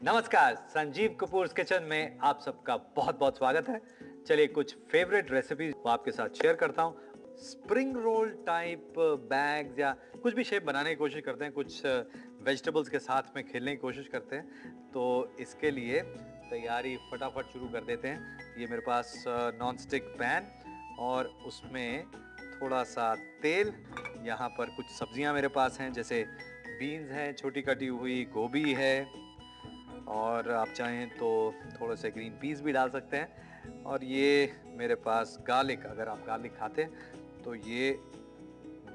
नमस्कार, संजीव कपूर किचन में आप सबका बहुत बहुत स्वागत है। चलिए कुछ फेवरेट रेसिपी आपके साथ शेयर करता हूँ। स्प्रिंग रोल टाइप बैग्स या कुछ भी शेप बनाने की कोशिश करते हैं, कुछ वेजिटेबल्स के साथ में खेलने की कोशिश करते हैं। तो इसके लिए तैयारी फटाफट शुरू कर देते हैं। ये मेरे पास नॉन स्टिक पैन और उसमें थोड़ा सा तेल, यहाँ पर कुछ सब्ज़ियाँ मेरे पास हैं, जैसे बीन्स हैं, छोटी कटी हुई गोभी है और आप चाहें तो थोड़े से ग्रीन पीस भी डाल सकते हैं। और ये मेरे पास गार्लिक अगर आप गार्लिक खाते तो ये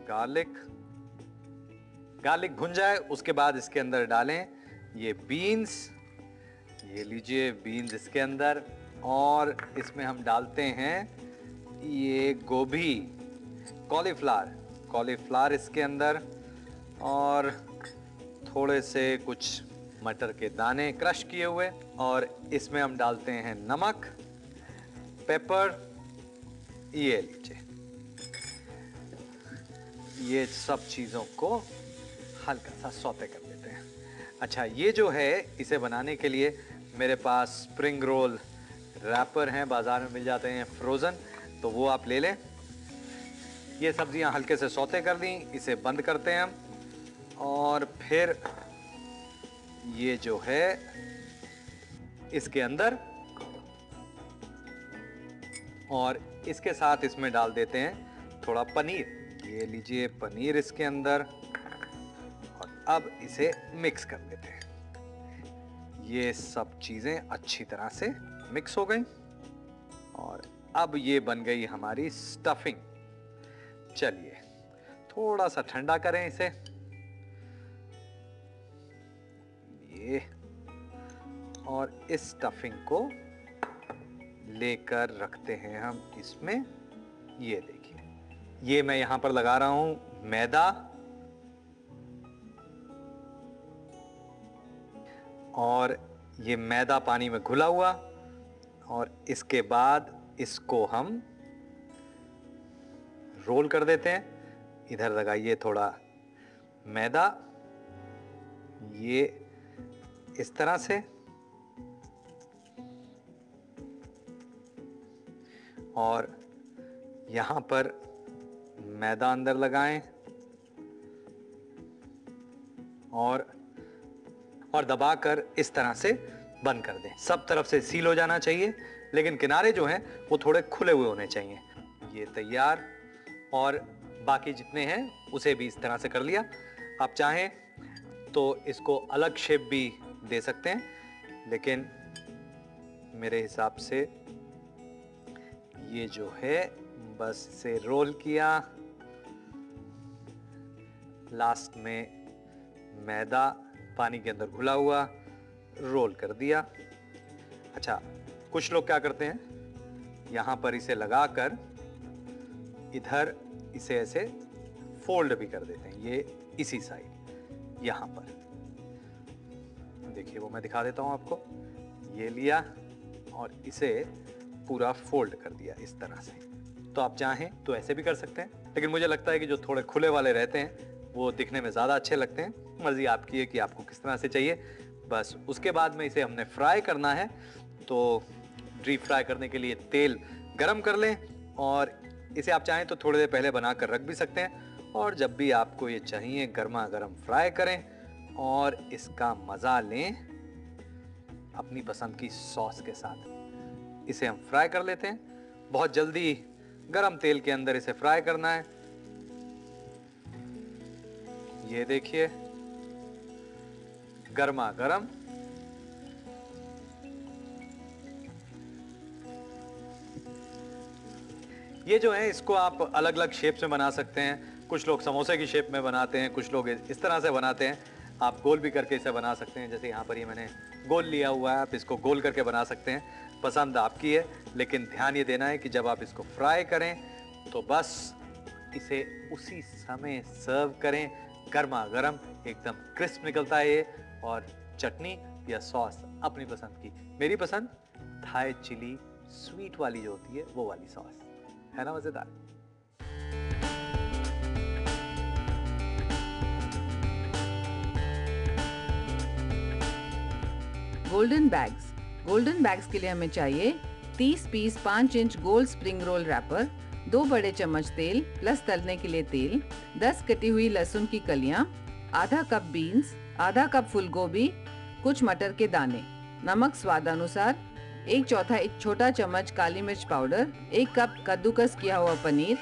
गार्लिक गार्लिक भुन जाए, उसके बाद इसके अंदर डालें ये बीन्स ये लीजिए बीन्स इसके अंदर। और इसमें हम डालते हैं ये गोभी कॉलीफ्लावर कॉलीफ्लावर इसके अंदर। और थोड़े से कुछ मटर के दाने क्रश किए हुए और इसमें हम डालते हैं नमक, पेपर, ये लीजिए। ये सब चीज़ों को हल्का सा सौते कर देते हैं। अच्छा ये जो है, इसे बनाने के लिए मेरे पास स्प्रिंग रोल रैपर हैं, बाज़ार में मिल जाते हैं फ्रोज़न तो वो आप ले लें। ये सब्ज़ियाँ हल्के से सौते कर दी, इसे बंद करते हैं हम और फिर ये जो है, इसके अंदर, और इसके साथ इसमें डाल देते हैं थोड़ा पनीर। ये लीजिए पनीर इसके अंदर, और अब इसे मिक्स कर देते हैं। ये सब चीज़ें अच्छी तरह से मिक्स हो गई, और अब ये बन गई हमारी स्टफिंग चलिए, थोड़ा सा ठंडा करें इसे। ये और इस स्टफिंग को लेकर रखते हैं हम। इसमें ये देखिए। ये मैं यहाँ पर लगा रहा हूँ, मैदा। और ये मैदा पानी में घुला हुआ और इसके बाद इसको हम रोल कर देते हैं। इधर लगाइए थोड़ा मैदा। ये इस तरह से। और यहाँ पर मैदा अंदर लगाएँ। और और दबाकर इस तरह से बंद कर दें। सब तरफ़ से सील हो जाना चाहिए, लेकिन किनारे जो हैं, वो थोड़े खुले हुए होने चाहिए। ये तैयार, और बाकी जितने हैं, उसे भी इस तरह से कर लिया। आप चाहें तो इसको अलग शेप भी दे सकते हैं, लेकिन मेरे हिसाब से ये जो है, बस से रोल किया। लास्ट में मैदा पानी के अंदर घुला हुआ, रोल कर दिया। अच्छा कुछ लोग क्या करते हैं? यहाँ पर इसे लगाकर इधर इसे ऐसे फोल्ड भी कर देते हैं, ये इसी साइड, यहाँ पर। देखिए, वो मैं दिखा देता हूँ आपको। ये लिया और इसे पूरा फोल्ड कर दिया इस तरह से। तो आप चाहें तो ऐसे भी कर सकते हैं, लेकिन मुझे लगता है कि जो थोड़े खुले वाले रहते हैं, वो दिखने में ज़्यादा अच्छे लगते हैं। मर्ज़ी आपकी है कि आपको किस तरह से चाहिए। बस उसके बाद में इसे हमने फ्राई करना है तो डीप फ्राई करने के लिए तेल गरम कर लें और इसे आप चाहें तो थोड़ी देर पहले बना कर रख भी सकते हैं। और जब भी आपको ये चाहिए, गर्मा गर्म फ्राई करें और इसका मज़ा लें अपनी पसंद की सॉस के साथ। इसे हम फ्राई कर लेते हैं। बहुत जल्दी गरम तेल के अंदर इसे फ्राई करना है। ये देखिए गर्मा गर्म ये जो है, इसको आप अलग अलग शेप में बना सकते हैं। कुछ लोग समोसे की शेप में बनाते हैं, कुछ लोग इस तरह से बनाते हैं। आप गोल भी करके इसे बना सकते हैं। जैसे यहाँ पर ये मैंने गोल लिया हुआ है, आप इसको गोल करके बना सकते हैं। पसंद आपकी है, लेकिन ध्यान ये देना है कि जब आप इसको फ्राई करें तो बस इसे उसी समय सर्व करें। गर्मा गर्म, एकदम क्रिस्प निकलता है ये, और चटनी या सॉस अपनी पसंद की। मेरी पसंद थाई चिली स्वीट वाली जो होती है, वो वाली सॉस है ना मज़ेदार? गोल्डन बैग्स गोल्डन बैग्स के लिए हमें चाहिए 30 piece 5 inch gold spring roll wrapper दो बड़े चम्मच तेल प्लस तलने के लिए तेल 10 कटी हुई लहसुन की कलियाँ, आधा कप बीन्स आधा कप फूल गोभी कुछ मटर के दाने नमक स्वाद अनुसार एक चौथा एक छोटा चम्मच काली मिर्च पाउडर एक कप कद्दूकस किया हुआ पनीर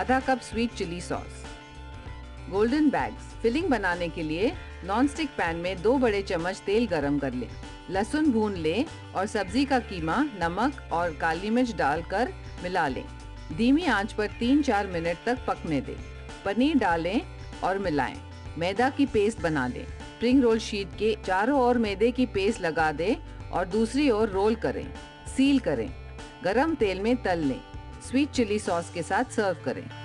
आधा cup sweet chilli sauce golden bags filling बनाने के लिए नॉन स्टिक पैन में दो बड़े चम्मच तेल गरम कर लें। लहसुन भून लें और सब्ज़ी का कीमा, नमक और काली मिर्च डालकर मिला लें। धीमी आँच पर तीन चार मिनट तक पकने दें। पनीर डालें और मिलाएँ। मैदा की पेस्ट बना लें स्प्रिंग रोल शीट के चारों ओर मैदे की पेस्ट लगा दें और दूसरी ओर रोल करें। सील करें। गरम तेल में तल लें। स्वीट चिली सॉस के साथ सर्व करें।